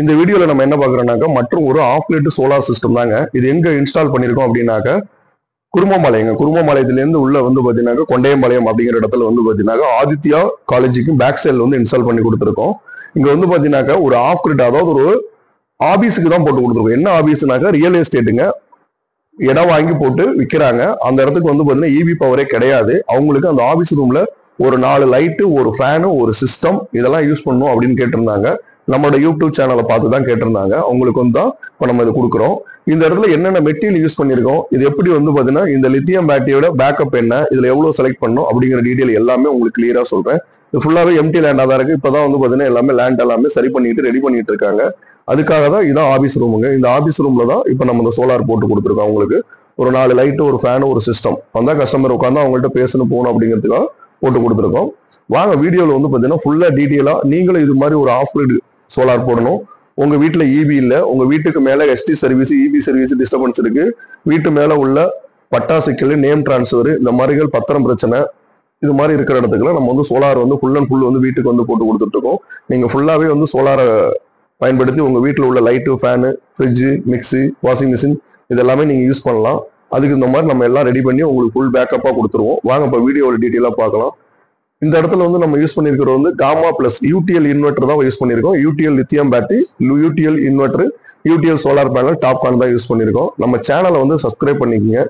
இந்த வீடியோல நம்ம என்ன பார்க்குறோம்னாக்கா மற்றும் ஒரு ஆஃப்லைட் சோலார் சிஸ்டம் தாங்க. இது எங்க இன்ஸ்டால் பண்ணியிருக்கோம் அப்படின்னாக்க குருமம்பாளையங்க. குருமம்பாளையத்துலேருந்து உள்ள வந்து பார்த்தீங்கன்னாக்கா கொண்டையம்பாளையம் அப்படிங்கிற இடத்துல வந்து பார்த்தீங்கன்னாக்கா ஆதித்யா காலேஜுக்கும் பேக் சைடில் வந்து இன்ஸ்டால் பண்ணி கொடுத்துருக்கோம். இங்க வந்து பார்த்தீங்கன்னாக்கா ஒரு ஆஃப் கிரிட் அதாவது ஒரு ஆபீஸுக்கு தான் போட்டு கொடுத்துருக்கோம். என்ன ஆபீஸ்னாக்கா ரியல் எஸ்டேட்டுங்க இடம் வாங்கி போட்டு விற்கிறாங்க அந்த இடத்துக்கு வந்து பார்த்தீங்கன்னா இவி பவரே கிடையாது. அவங்களுக்கு அந்த ஆபீஸ் ரூம்ல ஒரு நாலு லைட்டு ஒரு ஃபேனு ஒரு சிஸ்டம் இதெல்லாம் யூஸ் பண்ணணும் அப்படின்னு கேட்டிருந்தாங்க. நம்மளோட யூடியூப் சேனலை பார்த்து தான் கேட்டிருந்தாங்க. அவங்களுக்கு வந்து தான் இப்போ நம்ம இது கொடுக்குறோம். இந்த இடத்துல என்னென்ன மெட்டீரியல் யூஸ் பண்ணியிருக்கோம்? இது எப்படி வந்து பார்த்தீங்கன்னா இந்த லித்தியம் பேட்டரியோட பேக்கப் என்ன? இதில் எவ்வளோ செலக்ட் பண்ணணும்? அப்படிங்கிற டீட்டெயில் எல்லாமே உங்களுக்கு கிளியராக சொல்கிறேன் இது ஃபுல்லாகவே எம்டி லேண்டாக தான் இருக்குது இப்போ தான் வந்து பார்த்தீங்கன்னா எல்லாமே லேண்ட் எல்லாமே சரி பண்ணிட்டு ரெடி பண்ணிட்டு இருக்காங்க. அதுக்காக தான் இதான் ஆஃபீஸ் ரூமுங்க இந்த ஆஃபீஸ் ரூமில் தான் இப்போ நம்ம இந்த சோலார் போட்டு கொடுத்துருக்கோம் அவங்களுக்கு. ஒரு நாலு லைட்டு ஒரு ஃபேனு ஒரு சிஸ்டம் வந்தால் கஸ்டமர் உட்காந்து அவங்கள்ட்ட பேசணும் போகணும் அப்படிங்கிறதுக்காக போட்டு கொடுத்துருக்கோம். வாங்க வீடியோவில் வந்து பார்த்தீங்கன்னா ஃபுல்லாக டீட்டெயிலாக நீங்களும் இது மாதிரி ஒரு ஆஃப் லைட் சோலார் போடணும். உங்கள் வீட்டில் இபி இல்லை உங்கள் வீட்டுக்கு மேலே ST service EB service disturbance இருக்குது வீட்டு மேலே உள்ள பட்டா சிக்கல் நேம் டிரான்ஸ்ஃபர் இந்த மாதிரிகள் பத்திரம் பிரச்சனை இது மாதிரி இருக்கிற இடத்துக்குலாம் நம்ம வந்து சோலார் வந்து ஃபுல் அண்ட் ஃபுல் வந்து வீட்டுக்கு வந்து போட்டு கொடுத்துட்ருக்கோம் நீங்கள் ஃபுல்லாகவே வந்து சோலாரை பயன்படுத்தி உங்கள் வீட்டில் உள்ள light fan fridge mixie washing machine இதெல்லாமே நீங்கள் யூஸ் பண்ணலாம். அதுக்கு இந்த மாதிரி நம்ம எல்லாம் ரெடி பண்ணி உங்களுக்கு ஃபுல் பேக்கப்பாக கொடுத்துருவோம். வாங்க இப்போ வீடியோவில் டீட்டெயிலாக பார்க்கலாம். இந்த இடத்துல வந்து நம்ம யூஸ் பண்ணிருக்கிறது வந்து காமா பிளஸ் யூடிஎல் இன்வெர்டர் தான் யூஸ் பண்ணியிருக்கோம். UTL lithium battery UTL inverter UTL solar panel TopCon தான் யூஸ் பண்ணியிருக்கோம். நம்ம சேனலை வந்து சப்ஸ்கிரைப் பண்ணிக்கோங்க.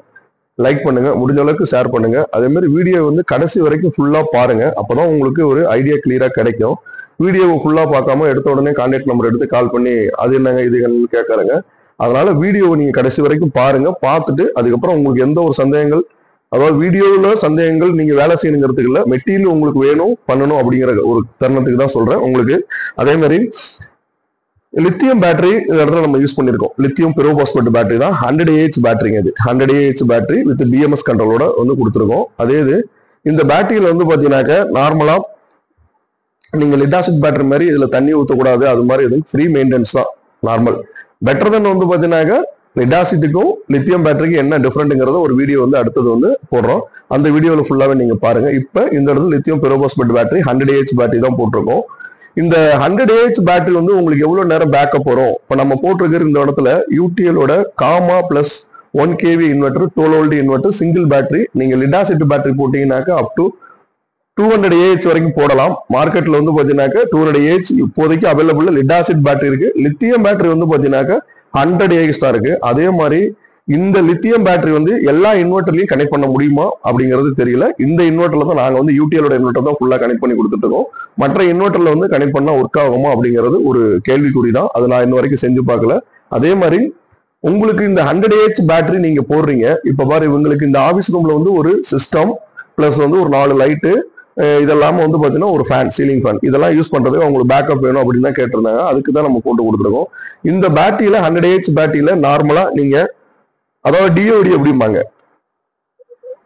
லைக் பண்ணுங்க. முடிஞ்ச அளவுக்கு ஷேர் பண்ணுங்க. அதே மாதிரி வீடியோ வந்து கடைசி வரைக்கும் ஃபுல்லா பாருங்க. அப்பதான் உங்களுக்கு ஒரு ஐடியா கிளியரா கிடைக்கும். வீடியோவை ஃபுல்லா பார்க்காம எடுத்த உடனே கான்டாக்ட் நம்பர் எடுத்து கால் பண்ணி அது என்னங்க இது என்னன்னு கேட்கறங்க அதனால வீடியோவை நீங்க கடைசி வரைக்கும் பாருங்க. பார்த்துட்டு அதுக்கப்புறம் உங்களுக்கு எந்த ஒரு சந்தேகங்கள் அதாவது வீடியோவில் சந்தேகங்கள் நீங்கள் வேலை செய்யணுங்கிறதுக்கு இல்லை மெட்டீரியல் உங்களுக்கு வேணும் பண்ணணும் அப்படிங்கிற ஒரு தருணத்துக்கு தான் சொல்கிறேன் உங்களுக்கு அதே மாதிரி லித்தியம் பேட்டரி இந்த இடத்துல நம்ம யூஸ் பண்ணிருக்கோம் லித்தியம் பெரோபாஸ்பேட் பேட்டரி தான். ஹண்ட்ரட் ஏஹெச் பேட்டரிங்க இது. Hundred A H battery with BMS கண்ட்ரோலோட வந்து கொடுத்துருக்கோம். அதே இது இந்த பேட்டரியில் வந்து பார்த்தீங்கன்னாக்க நார்மலாக நீங்கள் லிட்டாசிட் பேட்டரி மாதிரி இதில் தண்ணி ஊற்றக்கூடாது அது மாதிரி எதுவும் ஃப்ரீ மெயின்டெனன்ஸ் தான். நார்மல் பெட்டர் தென் வந்து பார்த்தீங்கன்னாக்க லிடாசிட்டுக்கும் லித்தியம் பேட்டரிக்கும் என்ன டிஃப்ரெண்ட்டுங்கிறத ஒரு வீடியோ வந்து அடுத்தது வந்து போடுறோம். அந்த வீடியோவில் ஃபுல்லாகவே நீங்கள் பாருங்கள் இப்போ இந்த இடத்துல lithium ferrophosphate battery hundred A H battery தான் போட்டிருக்கோம். இந்த ஹண்ட்ரட் ஏஹெச் பேட்டரி வந்து உங்களுக்கு எவ்வளோ நேரம் பேக்கப் வரும்? இப்போ நம்ம போட்டிருக்கிற இந்த இடத்துல யூடிஎலோட Gamma plus one KV inverter twelve volt inverter single battery நீங்கள் lead acid battery போட்டிங்கனாக்கா up to two hundred A வரைக்கும் போடலாம். மார்க்கெட்டில் வந்து பார்த்தீங்கன்னாக்கா டூ ஹண்ட்ரட் ஏஹெச் இப்போதைக்கு அவைலபிள் லிடாசிட் பேட்டரி இருக்குது லித்தியம் பேட்டரி வந்து பார்த்தீங்கன்னாக்கா ஹண்ட்ரட் ஏஹெச் தான் இருக்கு. அதே மாதிரி இந்த லித்தியம் பேட்டரி வந்து எல்லா இன்வெர்டர்லையும் கனெக்ட் பண்ண முடியுமா அப்படிங்கிறது தெரியல. இந்த இன்வெர்டர்ல தான் நாங்கள் வந்து யூடிஎலோட இன்வெர்டர் தான் ஃபுல்லாக கனெக்ட் பண்ணி கொடுத்துட்டு இருக்கோம். மற்ற இன்வெர்டர்ல வந்து கனெக்ட் பண்ணால் ஒர்க் ஆகுமா அப்படிங்கிறது ஒரு கேள்விக்குறி தான். அது நான் இன்ன வரைக்கும் செஞ்சு பார்க்கல. அதே மாதிரி உங்களுக்கு இந்த ஹண்ட்ரட் ஏஹெச் பேட்டரி நீங்க போடுறீங்க. இப்போ பாரு இவங்களுக்கு இந்த ஆஃபீஸ் ரூம்ல வந்து ஒரு சிஸ்டம் பிளஸ் வந்து ஒரு நாலு லைட்டு இதெல்லாம வந்து பார்த்தீங்கன்னா ஒரு ஃபேன் சீலிங் ஃபேன் இதெல்லாம் யூஸ் பண்ணுறதுக்கு அவங்களுக்கு பேக்கப் வேணும் அப்படின்னு தான் கேட்டிருந்தாங்க. அதுக்கு தான் நம்ம போட்டு கொடுத்துருக்கோம். இந்த பேட்டரியில் ஹண்ட்ரட் ஏஹெச் பேட்டரியில் நார்மலாக நீங்கள் அதாவது டிஓடி அப்படிம்பாங்க.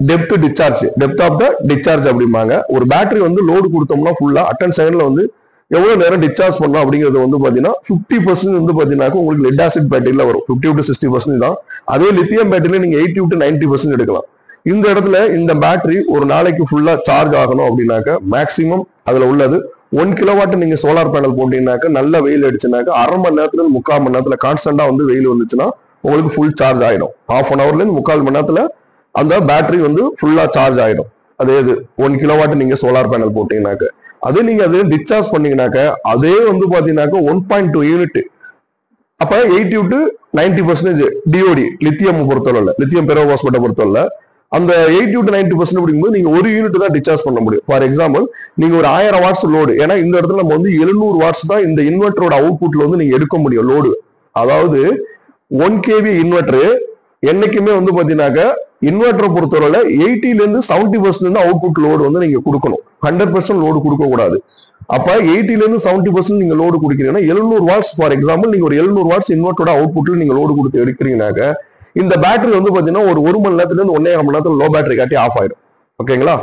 Depth discharge depth of the discharge அப்படிம்பாங்க. ஒரு பேட்டரி வந்து லோடு கொடுத்தோம்னா ஃபுல்லாக அட்டன் செகண்டில் வந்து எவ்வளோ நேரம் டிஸ்சார்ஜ் பண்ணலாம் அப்படிங்கிறது வந்து பார்த்தீங்கன்னா ஃபிஃப்டி பர்சன்ட் வந்து பாத்தீங்கன்னா உங்களுக்கு லெட் ஆசிட் பேட்டரியில் வரும். ஃபிஃப்டி டு சிக்ஸ்டி பர்சன்ட் தான். அதே லித்தியம் பேட்டரியில் நீங்கள் எயிட்டி டு நைன்ட்டி பர்சன்ட் எடுக்கலாம். இந்த இடத்துல இந்த பேட்டரி ஒரு நாளைக்கு ஃபுல்லா சார்ஜ் ஆகணும் அப்படின்னாக்க மேக்சிமம் அதுல உள்ளது. ஒன் கிலோவாட் நீங்க சோலார் பேனல் போட்டீங்கன்னாக்க நல்ல வெயில் அடிச்சுனாக்க அரை மணி நேரத்துல முக்கால் மணி நேரத்துல கான்ஸ்டன்டா வந்து வெயில் வந்துச்சுன்னா உங்களுக்கு ஃபுல் சார்ஜ் ஆயிடும். ஹாஃப் அன் ஹவர்ல இருந்து முக்கால் மணி நேரத்துல அந்த பேட்டரி வந்து ஃபுல்லா சார்ஜ் ஆயிடும். அதே இது ஒன் கிலோவாட் நீங்க சோலார் பேனல் போட்டீங்கன்னாக்க. அதே நீங்க அது டிஸ்சார்ஜ் பண்ணீங்கன்னாக்க அதே வந்து பாத்தீங்கன்னாக்க ஒன் பாயிண்ட் டூ யூனிட் அப்ப eighty to ninety percentage DOD lithium பொறுத்தவரை லித்தியம் பெரோவாஸ்பட்டை பொறுத்தவரை அந்த எயிட்டி டு நைன்டி பர்சன்ட் அப்படிங்கும்போது நீங்க ஒரு யூனிட் தான் டிஸ்சார்ஜ் பண்ண முடியும். ஃபார் எக்ஸாம்பிள் நீங்க ஒரு ஆயிரம் வாட்ஸ் லோடு ஏன்னா இந்த இடத்துல நம்ம வந்து எழுநூறு வாட்ஸ் தான் இந்த இன்வெர்டரோட அவுட்புட்ல வந்து நீங்க எடுக்க முடியும் லோடு அதாவது ஒன் கேவி இன்வெர்டர் என்னைக்குமே வந்து பாத்தீங்கன்னாக்க இன்வெர்டரை பொறுத்தவரையில எயிட்டில இருந்து செவன்டி பர்சன்ட் அவுட்புட் லோடு வந்து நீங்க கொடுக்கணும். ஹண்ட்ரட் பர்சன்ட் லோடு கொடுக்க கூடாது அப்ப எயிட்டில இருந்து செவன்டி பர்சன்ட் நீங்க லோடு கொடுக்கிறீங்கன்னா எழுநூறு வாட்ஸ் ஃபார் எக்ஸாம்பிள் நீங்க ஒரு எழுநூறு வாட்ஸ் இன்வெர்டரோட அவுட்புட்ல நீங்க லோடு கொடுத்து எடுக்கிறீங்கனாக்க இந்த பேட்டரி வந்து பாத்தீங்கன்னா ஒரு ஒரு மணி நேரத்துல இருந்து ஒன்னே மணி நேரத்துல லோ பேட்டரி காட்டி ஆஃப் ஆயிடும். ஓகேங்களா?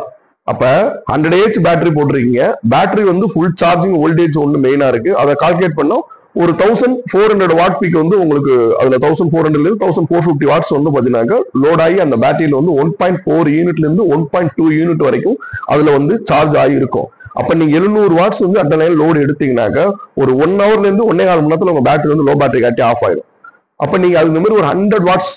அப்ப ஹண்ட்ரட் ஏஹெச் பேட்டரி போட்டிருக்கீங்க. பேட்டரி வந்து ஃபுல் சார்ஜிங் வோல்டேஜ் ஒன்று மெயினா இருக்கு. அதை கால்குலேட் பண்ணோம் ஒரு thousand four hundred watt peak வந்து உங்களுக்கு அதுல தௌசண்ட் ஃபோர் ஹண்ட்ரட்ல இருந்து தௌசண்ட் ஃபோர் ஃபிஃப்டி வாட்ஸ் வந்து பாத்தீங்கன்னா லோட் ஆகி அந்த பேட்டரியில வந்து ஒன் பாயிண்ட் ஃபோர் யூனிட்ல இருந்து ஒன் பாயிண்ட் டூ யூனிட் வரைக்கும் அதுல வந்து சார்ஜ் ஆகி இருக்கும். அப்ப நீங்க எழுநூறு வாட்ஸ் வந்து அட் லைன் லோடு எடுத்தீங்கன்னாக்க ஒரு ஒன் ஹவர்ல இருந்து ஒன்னே கால் மணி நேரத்துல உங்க பேட்டரி வந்து லோ பேட்டரி காட்டி ஆஃப் ஆயிடும் அப்போ நீங்கள் அது மாதிரி ஒரு ஹண்ட்ரட் வாட்ஸ்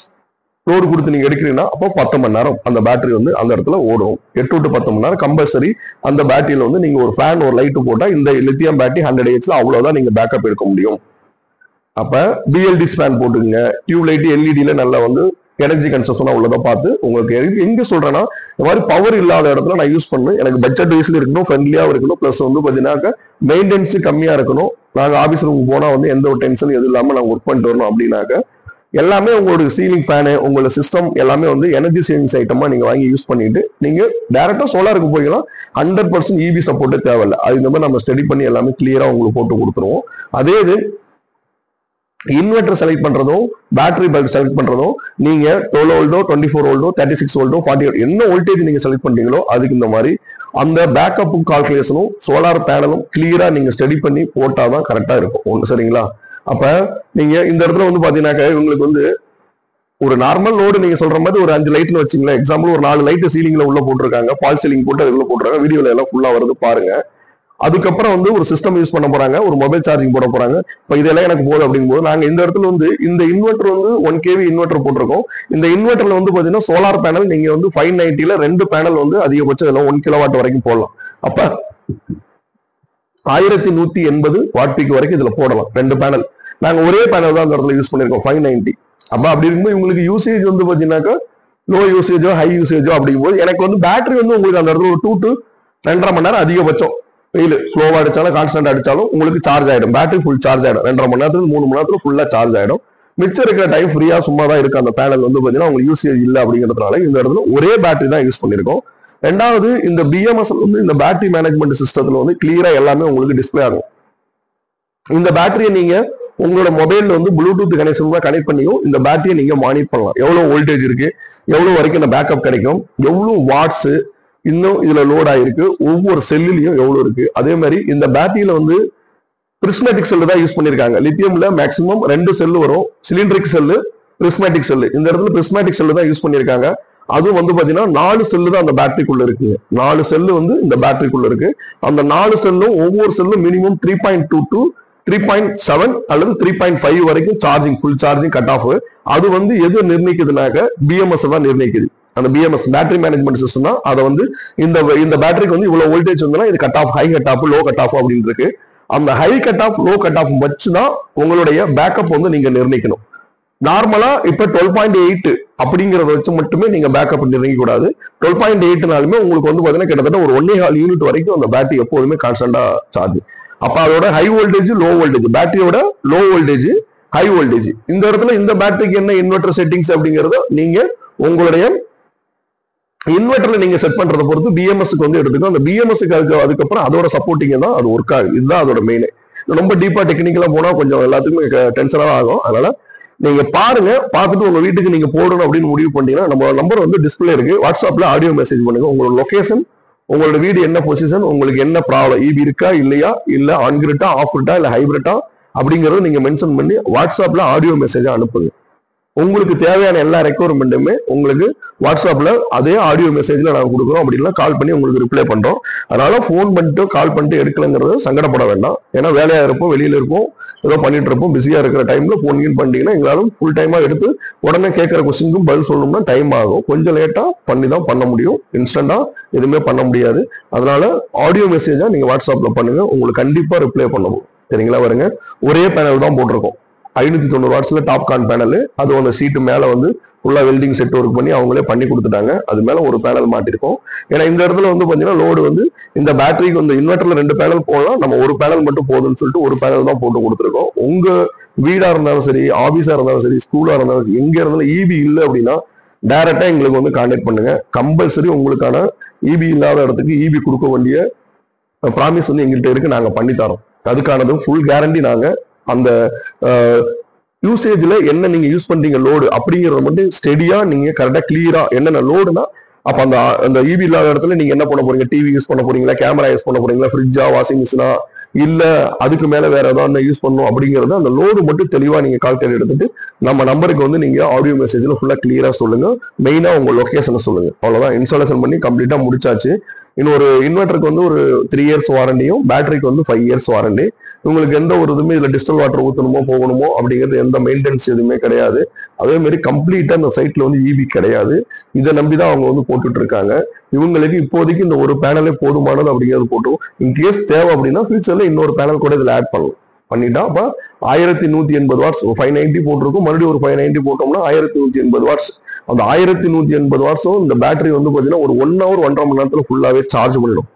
லோடு கொடுத்து நீங்கள் எடுக்கிறீங்கன்னா அப்போ பத்து மணி நேரம் அந்த பேட்டரி வந்து அந்த இடத்துல ஓடும். எட்டு டு பத்து மணி நேரம் கம்பல்சரி அந்த பேட்டரியில் வந்து நீங்கள் ஒரு ஃபேன் ஒரு லைட்டு போட்டால் இந்த லித்தியம் பேட்டரி ஹண்ட்ரட் ஏஹெச்ல அவ்வளோதான் நீங்கள் பேக்கப் எடுக்க முடியும். அப்போ பிஎல்டி ஸ்பேன் போட்டுக்கோங்க. டியூப் லைட் எல்இடில நல்லா வந்து எனர்ஜி கன்சப்ஷனா உள்ளதை பார்த்து உங்களுக்கு எங்க- எங்கே சொல்றேன்னா இந்த மாதிரி பவர் இல்லாத இடத்துல நான் யூஸ் பண்ணு. எனக்கு பட்ஜெட் வைஸ்ல இருக்கணும் ஃப்ரெண்ட்லியாக இருக்கணும். ப்ளஸ் வந்து பார்த்தீங்கன்னாக்க மெயின்டெனன்ஸ் கம்மியாக இருக்கணும். நாங்கள் ஆஃபீஸ் ரூமுக்கு போனால் வந்து எந்த ஒரு டென்ஷன் எதுவும் இல்லாமல் நாங்கள் ஒர்க் பண்ணிட்டு வரணும் அப்படின்னாக்க எல்லாமே உங்களோட சீலிங் ஃபேனு உங்களோட சிஸ்டம் எல்லாமே வந்து எனர்ஜி சேவிங்ஸ் ஐட்டமாக நீங்கள் வாங்கி யூஸ் பண்ணிட்டு நீங்கள் டேரெக்டாக சோலாருக்கு போய்க்கலாம் ஹண்ட்ரட் பர்சன்ட் இபி சப்போர்ட்டே தேவையில்லை. அது இந்த மாதிரி நம்ம ஸ்டடி பண்ணி எல்லாமே கிளியராக உங்களுக்கு போட்டு கொடுத்துருவோம். அதே இது இன்வெர்டர் செலக்ட் பண்றதும் பேட்டரி பல்ப் செலக்ட் பண்றதும் நீங்க டுவெல் ஓல்டோ டுவெண்ட்டி ஃபோர் ஓல்டோ தேர்ட்டி சிக்ஸ் ஓல்டோ ஃபார்ட்டி என்ன வோல்டேஜ் நீங்க செலக்ட் பண்றீங்களோ அதுக்கு இந்த மாதிரி அந்த பேக்கப்பும் கால்குலேஷனும் சோலார் பேனலும் கிளியரா நீங்க ஸ்டடி பண்ணி போட்டாதான் கரெக்டா இருக்கும். ஒண்ணு சரிங்களா? அப்ப நீங்க இந்த இடத்துல வந்து பாத்தீங்கன்னாக்க இவங்களுக்கு வந்து ஒரு நார்மல் லோடு நீங்க சொல்ற மாதிரி ஒரு அஞ்சு லைட்னு வச்சுங்களேன். எக்ஸாம்பிள் ஒரு நாலு லைட் சீலிங்ல உள்ள போட்டிருக்காங்க. பால் சீலிங் போட்டு அதுக்குள்ள போட்டுருக்காங்க. வீடியோல எல்லாம் ஃபுல்லா வருது பாருங்க. அதுக்கப்புறம் வந்து ஒரு சிஸ்டம் யூஸ் பண்ண போறாங்க ஒரு மொபைல் சார்ஜிங் போட போறாங்க. இப்போ இதெல்லாம் எனக்கு போதும் அப்படிங்கும்போது நாங்கள் இந்த இடத்துல வந்து இந்த இன்வெர்டர் வந்து ஒன் கேவி இன்வெர்டர் போட்டிருக்கோம். இந்த இன்வெர்டர்ல வந்து பார்த்தீங்கன்னா சோலார் பேனல் நீங்க வந்து ஃபைவ் நைன்டில ரெண்டு பேனல் வந்து அதிகபட்சம் இதெல்லாம் ஒன் கிலோ வாட் வரைக்கும் போடலாம். அப்ப ஆயிரத்தி நூத்தி எண்பது வாட்பிக்கு வரைக்கும் இதுல போடலாம் ரெண்டு பேனல் நாங்க ஒரே பேனல் தான் அந்த இடத்துல யூஸ் பண்ணிருக்கோம் ஃபைவ் நைன்டி அப்ப அப்படி இருக்கும்போது உங்களுக்கு யூசேஜ் வந்து பாத்தீங்கன்னாக்கா லோ யூசேஜோ ஹை யூசேஜோ அப்படிங்கும்போது எனக்கு வந்து பேட்டரி வந்து உங்களுக்கு அந்த இடத்துல ஒரு டூ டு ரெண்டரை மணி நேரம் அதிகபட்சம். வெயில் ஸ்லோவாக அடிச்சாலும் கான்ஸ்டன்ட் அடிச்சாலும் உங்களுக்கு சார்ஜ் ஆயிடும். பேட்டரி ஃபுல் சார்ஜ் ஆகிடும் ரெண்டரை மணி நேரத்துக்கு மூணு மணி நேரத்தில் ஃபுல்லாக சார்ஜ் ஆயிடும். மிச்சம் இருக்கிற டைம் ஃப்ரீயாக சும்மா தான் இருக்கு. அந்த பேனல் வந்து பார்த்தீங்கன்னா உங்களுக்கு யூசேஜ் இல்லை அப்படிங்கிறதுனால இந்த இடத்துல ஒரே பேட்டரி தான் யூஸ் பண்ணியிருக்கோம். ரெண்டாவது இந்த பிஎம்எஸ் வந்து இந்த பேட்டரி மேனேஜ்மெண்ட் சிஸ்டத்தில் வந்து கிளியராக எல்லாமே உங்களுக்கு டிஸ்ப்ளே ஆகும். இந்த பேட்டரியை நீங்கள் உங்களோட மொபைலில் வந்து ப்ளூடூத் கனெக்ஷன் தான் கனெக்ட் பண்ணியும் இந்த பேட்டரியை நீங்கள் மானிட் பண்ணலாம். எவ்வளோ வோல்டேஜ் இருக்குது எவ்வளோ வரைக்கும் இந்த பேக்கப் கிடைக்கும்? எவ்வளோ வாட்ஸு இன்னும் இதுல லோட் ஆயிருக்கு. ஒவ்வொரு செல்லுலயும் எவ்வளவு இருக்கு? அதே மாதிரி இந்த பேட்டரியில வந்து பிரிஸ்மேட்டிக் செல்லு தான் யூஸ் பண்ணிருக்காங்க. லித்தியம்ல மேக்சிமம் ரெண்டு செல்லு வரும். சிலிண்டரிக் செல்லு பிரிஸ்மேட்டிக் செல்லு இந்த இடத்துல பிரிஸ்மேட்டிக் செல்லு தான் யூஸ் பண்ணிருக்காங்க. அதுவும் வந்து பாத்தீங்கன்னா நாலு செல்லு தான் அந்த பேட்டரிக்குள்ள இருக்கு. நாலு செல்லு வந்து இந்த பேட்டரிக்குள்ள இருக்கு. அந்த நாலு செல்லும் ஒவ்வொரு செல்லும் minimum three point two two three point seven அல்லது த்ரீ பாயிண்ட் ஃபைவ் வரைக்கும் charging full charging cut off அது வந்து எது நிர்ணயிக்குதுனாக்க பிஎம்எஸ் தான் நிர்ணயிக்குது. அந்த பிஎம்எஸ் பேட்டரி மேனேஜ்மெண்ட் சிஸ்டம் தான். அதை வந்து இந்த இந்த பேட்டரிக்கு வந்து இவ்வளவு வோல்டேஜ் வந்தா இது cut off high cut off low cut off அப்படின்னு இருக்கு. அந்த high cut off low cut off வச்சு தான் உங்களுடைய பேக்கப் வந்து நீங்க நிர்ணயிக்கணும். நார்மலா இப்ப டுவெல் பாயிண்ட் எயிட் அப்படிங்கறத வச்சு மட்டுமே நீங்க பேக்கப் நிர்ணயிக்க கூடாது. டுவெல் பாயிண்ட் எயிட்னாலுமே உங்களுக்கு வந்து பாத்தீங்கன்னா கிட்டத்தட்ட ஒரு ஒன்னே கால் யூனிட் வரைக்கும் அந்த பேட்டரி எப்போதுமே கான்ஸ்டன்டா சார்ஜ் அப்ப அதோட ஹை வோல்டேஜ் லோ வோல்டேஜ் பேட்டரியோட லோ வோல்டேஜ் ஹை வோல்டேஜ் இந்த இடத்துல இந்த பேட்டரிக்கு என்ன இன்வெர்டர் செட்டிங்ஸ் அப்படிங்கறத நீங்க உங்களுடைய இன்வெர்டர்ல நீங்க செட் பண்றதை பொறுத்து பிஎம்எஸ்க்கு வந்து எடுத்துக்கோ. அந்த பிஎம்எஸ்க்கு அதுக்கு அதுக்கப்புறம் அதோட சப்போர்ட்டிங்க தான் அது ஒர்க் ஆகுது. இதுதான் அதோட மெயின் ரொம்ப டீப்பா டெக்னிக்கலா போனா கொஞ்சம் எல்லாத்துக்குமே டென்ஷனாக ஆகும். அதனால நீங்க பாருங்க பார்த்துட்டு உங்க வீட்டுக்கு நீங்க போடணும் அப்படின்னு முடிவு பண்ணீங்கன்னா நம்ம நம்பர் வந்து டிஸ்பிளே இருக்கு. வாட்ஸ்அப்ல ஆடியோ மெசேஜ் பண்ணுங்க. உங்களோட லொகேஷன் உங்களோட வீடு என்ன பொசிஷன் உங்களுக்கு என்ன ப்ராப்ளம் இபி இருக்கா இல்லையா? இல்ல ஆன்கிரிட்டா ஆஃப்ரிட்டா இல்ல ஹைபிரிட்டா அப்படிங்கறத நீங்க மென்ஷன் பண்ணி வாட்ஸ்அப்ல ஆடியோ மெசேஜா அனுப்புங்க. உங்களுக்கு தேவையான எல்லா ரெக்குவயர்மெண்ட்டுமே உங்களுக்கு வாட்ஸ்அப்பில் அதே ஆடியோ மெசேஜில் நாங்கள் கொடுக்குறோம் அப்படின்னா கால் பண்ணி உங்களுக்கு ரிப்ளை பண்ணுறோம் அதனால் ஃபோன் பண்ணிட்டு கால் பண்ணிட்டு எடுக்கலங்கிறது சங்கடப்பட வேண்டாம். ஏன்னா வேலையாக இருப்போம் வெளியில் இருப்போம் ஏதோ பண்ணிட்டு இருப்போம் பிஸியாக இருக்கிற டைமில் ஃபோன் கீன் பண்ணிட்டீங்கன்னா எங்களாலும் ஃபுல் டைமாக எடுத்து உடனே கேட்குற கொஸ்டினுக்கும் பதில் சொல்லணும்னா டைம் ஆகும். கொஞ்சம் லேட்டாக பண்ணி தான் பண்ண முடியும். இன்ஸ்டண்ட்டாக எதுவுமே பண்ண முடியாது. அதனால் ஆடியோ மெசேஜாக நீங்கள் வாட்ஸ்அப்பில் பண்ணுங்கள் உங்களுக்கு கண்டிப்பாக ரிப்ளை பண்ணுவோம். சரிங்களா வருங்க ஒரே பேனல் தான் போட்டிருக்கோம். ஐநூத்தி தொண்ணூறு வாட்ஸ்ல டாப் கான் பேனல் அது ஒன்று சீட்டு மேல வந்து ஃபுல்லா வெல்டிங் செட் ஒர்க் பண்ணி அவங்களே பண்ணி கொடுத்துட்டாங்க. அது மேல ஒரு பேனல் மாட்டிருக்கோம். ஏன்னா இந்த இடத்துல வந்து பாத்தீங்கன்னா லோடு வந்து இந்த பேட்டரிக்கு வந்து இன்வெர்டர்ல ரெண்டு பேனல் போடலாம். நம்ம ஒரு பேனல் மட்டும் போதும்னு சொல்லிட்டு ஒரு பேனல் தான் போட்டு கொடுத்துருக்கோம். உங்க வீடா இருந்தாலும் சரி ஆபீஸா இருந்தாலும் சரி ஸ்கூலா இருந்தாலும் சரி எங்க இருந்தாலும் இபி இல்லை அப்படின்னா டைரக்டா எங்களுக்கு வந்து கான்டாக்ட் பண்ணுங்க. கம்பல்சரி உங்களுக்கான இபி இல்லாத இடத்துக்கு இபி கொடுக்க வேண்டிய ப்ராமிஸ் வந்து எங்கள்கிட்ட இருக்கு. நாங்க பண்ணி தரோம். அதுக்கானது ஃபுல் கேரண்டி நாங்க அந்த யூசேஜ்ல என்ன நீங்க யூஸ் பண்ணுறீங்க லோடு அப்படிங்கிறத மட்டும் ஸ்டெடியா நீங்க கரெக்டாக கிளியராக என்னென்ன லோடுனா அப்ப அந்த அந்த ஈவி இல்லாத இடத்துல நீங்க என்ன பண்ண போறீங்க? டிவி யூஸ் பண்ண போறீங்களா? கேமரா யூஸ் பண்ண போறீங்களா? ஃப்ரிட்ஜா வாஷிங் மிஷினா இல்ல அதுக்கு மேல வேற ஏதாவது யூஸ் பண்ணணும் அப்படிங்கறது அந்த லோடு மட்டும் தெளிவா நீங்க கால்குலேட் எடுத்துட்டு நம்ம நம்பருக்கு வந்து நீங்க ஆடியோ மெசேஜ்ல ஃபுல்லா கிளியரா சொல்லுங்க. மெயினா உங்க லொகேஷனை சொல்லுங்க. அவ்வளவுதான். இன்ஸ்டாலேஷன் பண்ணி கம்ப்ளீட்டா முடிச்சாச்சு. இன்னொரு இன்வெர்டருக்கு வந்து ஒரு த்ரீ இயர்ஸ் வாரண்டியும் பேட்டரிக்கு வந்து ஃபைவ் இயர்ஸ் வாரண்டி உங்களுக்கு எந்த ஒரு இதுவுமே இதுல டிஸ்டல் வாட்டர் ஊத்தணுமோ போகணுமோ அப்படிங்கிறது எந்த மெயின்டெனன்ஸ் எதுவுமே கிடையாது. அதே மாதிரி கம்ப்ளீட்டா அந்த சைட்ல வந்து ஈபி கிடையாது. இதை நம்பி தான் அவங்க வந்து போட்டுட்டு இருக்காங்க இவங்களுக்கு இப்போதைக்கு இந்த ஒரு பேனலே போதுமானது அப்படிங்கிறது போட்டோம் இன்கேஸ் தேவை அப்படின்னா ஃபியூச்சர்ல இன்னொரு பேனல் கூட இதில் ஆட் பண்ணலாம். பண்ணிட்டா அப்ப ஆயிரத்தி நூத்தி எண்பது வாட்ஸ் ஃபைவ் நைன்டி போட்டிருக்கும். மறுபடியும் ஒரு ஃபைவ் நைன்டி போட்டோம்னா ஆயிரத்தி நூத்தி எண்பது வாட்ஸ் அந்த ஆயிரத்தி நூத்தி எண்பது வாட்ஸும் இந்த பேட்டரி வந்து பாத்தீங்கன்னா ஒரு ஒன் ஹவர் ஒன்றரை மணி நேரத்துல ஃபுல்லாவே சார்ஜ் பண்ணிடும்.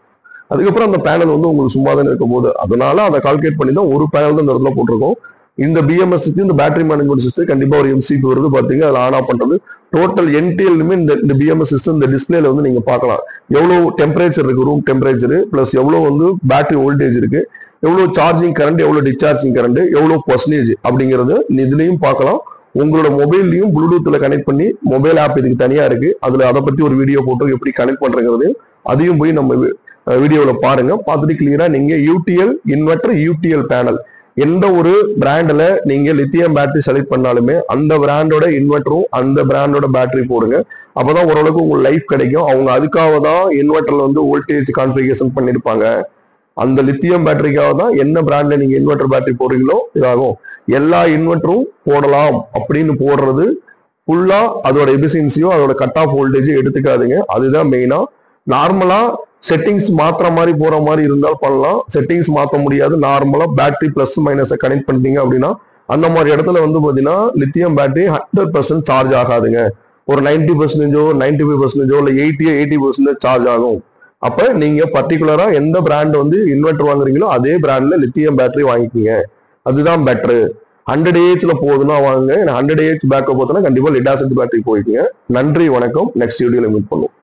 அதுக்கப்புறம் அந்த பேனல் வந்து உங்களுக்கு சும்மா தானே இருக்கும் போது அதனால அதை கால்குலேட் பண்ணி தான் ஒரு பேனல் தான் இந்த இடத்துல போட்டிருக்கோம். இந்த பிஎம்எஸ்க்கு இந்த பேட்டரி மேனேஜ்மெண்ட் சிஸ்டம் கண்டிப்பா ஒரு எம்சிபி வருது. பாத்தீங்க அதில் ஆன் ஆஃப் பண்றது. டோட்டல் என்டிஎல்லுமே இந்த இந்த பிஎம்எஸ் சிஸ்டம் இந்த டிஸ்பிளேல வந்து நீங்க பார்க்கலாம். எவ்வளவு டெம்பரேச்சர் இருக்கு ரூம் டெம்பரேச்சர் பிளஸ் எவ்வளவு வந்து பேட்டரி வோல்டேஜ் இருக்கு எவ்வளவு சார்ஜிங் கரண்ட் எவ்வளவு டிஸ்சார்ஜிங் கரண்ட் எவ்வளவு பர்சன்டேஜ் அப்படிங்கறது இதுலயும் பார்க்கலாம். உங்களோட மொபைல்லையும் ப்ளூடூத்ல கனெக்ட் பண்ணி மொபைல் ஆப் இதுக்கு தனியா இருக்கு. அதுல அதை பத்தி ஒரு வீடியோ போட்டு எப்படி கனெக்ட் பண்றது அதையும் போய் நம்ம வீடியோவில் பாருங்க. பார்த்துட்டு கிளியரா நீங்க யூடிஎல் இன்வெர்டர் யூடிஎல் பேனல் எந்த ஒரு பிராண்டில் நீங்கள் லித்தியம் பேட்டரி செலக்ட் பண்ணாலுமே அந்த பிராண்டோட இன்வெர்டரும் அந்த பிராண்டோட பேட்டரி போடுங்க. அப்போ தான் ஓரளவுக்கு உங்களுக்கு லைஃப் கிடைக்கும். அவங்க அதுக்காக தான் இன்வெர்ட்டரில் வந்து வோல்டேஜ் கான்ஃபிகேஷன் பண்ணியிருப்பாங்க அந்த லித்தியம் பேட்டரிக்காக தான் என்ன பிராண்டில் நீங்கள் இன்வெர்டர் பேட்டரி போடுறீங்களோ இதாகும். எல்லா இன்வெர்டரும் போடலாம் அப்படின்னு போடுறது ஃபுல்லாக அதோட எபிசியன்சியும் அதோட கட் ஆஃப் வோல்டேஜோ எடுத்துக்காதுங்க. அதுதான் மெயினாக நார்மலாக செட்டிங்ஸ் மாத்திர மாதிரி போற மாதிரி இருந்தால் பண்ணலாம். செட்டிங்ஸ் மாற்ற முடியாது. நார்மலா பேட்டரி பிளஸ் மைனஸை கனெக்ட் பண்ணிட்டீங்க அப்படின்னா அந்த மாதிரி இடத்துல வந்து பாத்தீங்கன்னா lithium battery hundred percent charge ஆகாதுங்க. ஒரு நைன்டி பர்சன்டேஜோ நைன்டி ஃபைவ் பர்சன்டேஜோ இல்லை எயிட்டியோ எயிட்டி பர்சன்டேஜ் சார்ஜ் ஆகும். அப்ப நீங்க பர்டிகுலரா எந்த பிராண்ட் வந்து இன்வெர்டர் வாங்குறீங்களோ அதே பிராண்ட்ல லித்தியம் பேட்டரி வாங்கிக்கிங்க. அதுதான் பெட்டர் ஹண்ட்ரட் ஏஹெச்ல போகுதுன்னா வாங்க ஹண்ட்ரட் ஏஹெச் பேக்கப் போதுன்னா கண்டிப்பா லிடாசிட் பேட்டரி போய்க்குங்க நன்றி வணக்கம். நெக்ஸ்ட் வீடியோல மீட் பண்ணுவோம்.